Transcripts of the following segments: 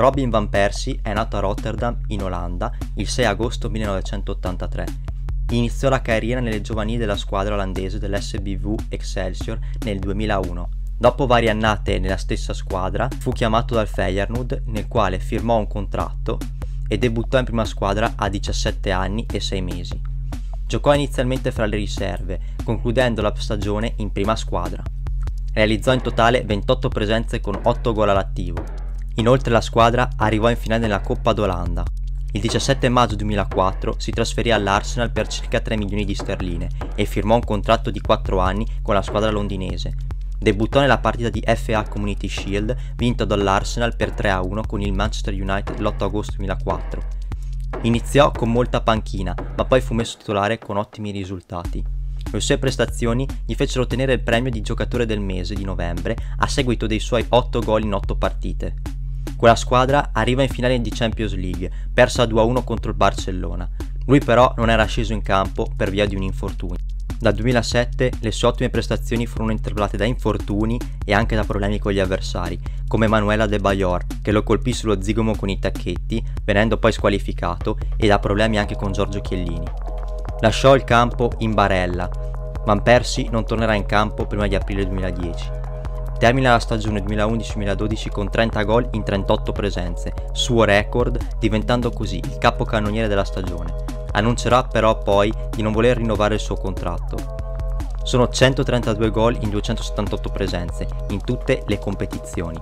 Robin van Persie è nato a Rotterdam, in Olanda, il 6 agosto 1983. Iniziò la carriera nelle giovanili della squadra olandese dell'SBV Excelsior nel 2001. Dopo varie annate nella stessa squadra, fu chiamato dal Feyenoord, nel quale firmò un contratto e debuttò in prima squadra a 17 anni e 6 mesi. Giocò inizialmente fra le riserve, concludendo la stagione in prima squadra. Realizzò in totale 28 presenze con 8 gol all'attivo, Inoltre la squadra arrivò in finale nella Coppa d'Olanda. Il 17 maggio 2004 si trasferì all'Arsenal per circa 3 milioni di sterline e firmò un contratto di 4 anni con la squadra londinese. Debuttò nella partita di FA Community Shield vinto dall'Arsenal per 3-1 con il Manchester United l'8 agosto 2004. Iniziò con molta panchina, ma poi fu messo titolare con ottimi risultati. Le sue prestazioni gli fecero ottenere il premio di giocatore del mese di novembre a seguito dei suoi 8 gol in 8 partite. Quella squadra arriva in finale di Champions League, persa 2-1 contro il Barcellona. Lui però non era sceso in campo per via di un infortunio. Dal 2007 le sue ottime prestazioni furono interpellate da infortuni e anche da problemi con gli avversari, come Manuela De Bayor, che lo colpì sullo zigomo con i tacchetti, venendo poi squalificato, e da problemi anche con Giorgio Chiellini. Lasciò il campo in barella. Van Persie non tornerà in campo prima di aprile 2010. Termina la stagione 2011-2012 con 30 gol in 38 presenze, suo record, diventando così il capocannoniere della stagione. Annuncerà però poi di non voler rinnovare il suo contratto. Sono 132 gol in 278 presenze, in tutte le competizioni.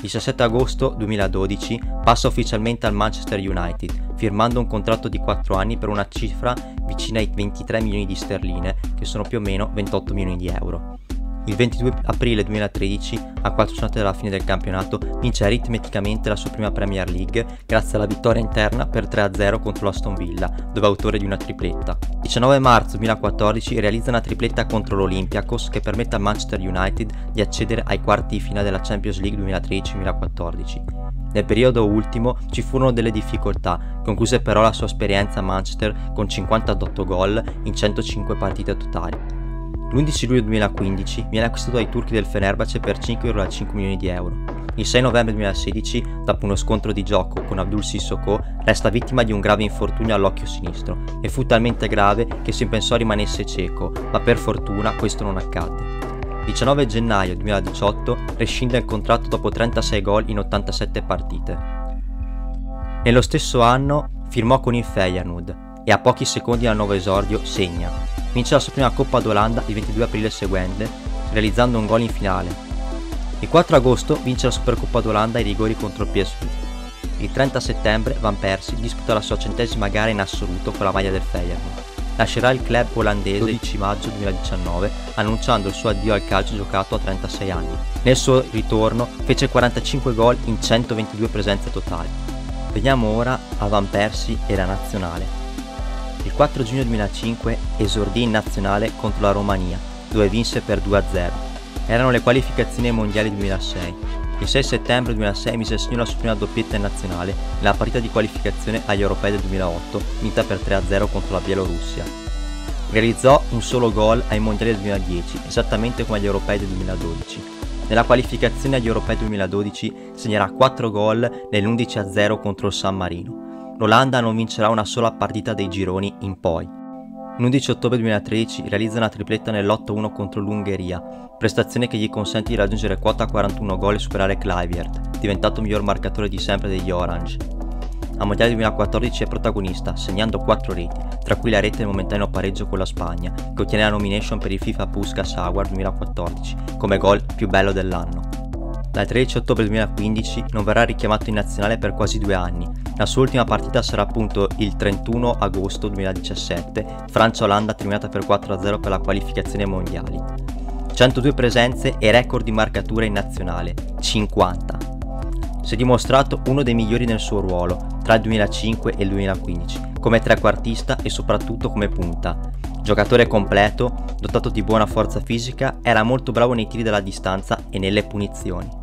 17 agosto 2012 passa ufficialmente al Manchester United, firmando un contratto di 4 anni per una cifra vicina ai 23 milioni di sterline, che sono più o meno 28 milioni di euro. Il 22 aprile 2013, a 4 giornate dalla fine del campionato, vince aritmeticamente la sua prima Premier League grazie alla vittoria interna per 3-0 contro l'Aston Villa, dove è autore di una tripletta. 19 marzo 2014 realizza una tripletta contro l'Olympiacos che permette al Manchester United di accedere ai quarti di finale della Champions League 2013-2014. Nel periodo ultimo ci furono delle difficoltà, concluse però la sua esperienza a Manchester con 58 gol in 105 partite totali. L'11 luglio 2015 viene acquistato dai turchi del Fenerbahce per 5,5 milioni di euro. Il 6 novembre 2016, dopo uno scontro di gioco con Abdul Sissoko, resta vittima di un grave infortunio all'occhio sinistro e fu talmente grave che si pensò rimanesse cieco, ma per fortuna questo non accadde. 19 gennaio 2018 rescinde il contratto dopo 36 gol in 87 partite. Nello stesso anno firmò con il Feyenoord e a pochi secondi dal nuovo esordio segna, vince la sua prima Coppa d'Olanda il 22 aprile seguente, realizzando un gol in finale. Il 4 agosto vince la Supercoppa d'Olanda ai rigori contro il PSV. Il 30 settembre Van Persie disputa la sua centesima gara in assoluto con la maglia del Feyenoord. Lascerà il club olandese il 12 maggio 2019 annunciando il suo addio al calcio giocato a 36 anni. Nel suo ritorno fece 45 gol in 122 presenze totali. Veniamo ora a Van Persie e la nazionale. Il 4 giugno 2005 esordì in nazionale contro la Romania, dove vinse per 2-0. Erano le qualificazioni mondiali 2006. Il 6 settembre 2006 mise a segno la sua prima doppietta in nazionale nella partita di qualificazione agli europei del 2008, vinta per 3-0 contro la Bielorussia. Realizzò un solo gol ai mondiali del 2010, esattamente come agli europei del 2012. Nella qualificazione agli europei 2012 segnerà 4 gol nell'11-0 contro il San Marino l'Olanda non vincerà una sola partita dei gironi in poi. L'11 ottobre 2013 realizza una tripletta nell'8-1 contro l'Ungheria, prestazione che gli consente di raggiungere quota 41 gol e superare Clivert, diventato miglior marcatore di sempre degli Orange. A Mondiale 2014 è protagonista, segnando 4 reti, tra cui la rete nel momentaneo pareggio con la Spagna, che ottiene la nomination per il FIFA Puskas Award 2014 come gol più bello dell'anno. Dal 13 ottobre 2015 non verrà richiamato in nazionale per quasi due anni. La sua ultima partita sarà appunto il 31 agosto 2017, Francia-Olanda terminata per 4-0 per la qualificazione mondiali. 102 presenze e record di marcatura in nazionale, 50. Si è dimostrato uno dei migliori nel suo ruolo, tra il 2005 e il 2015, come trequartista e soprattutto come punta. Giocatore completo, dotato di buona forza fisica, era molto bravo nei tiri dalla distanza e nelle punizioni.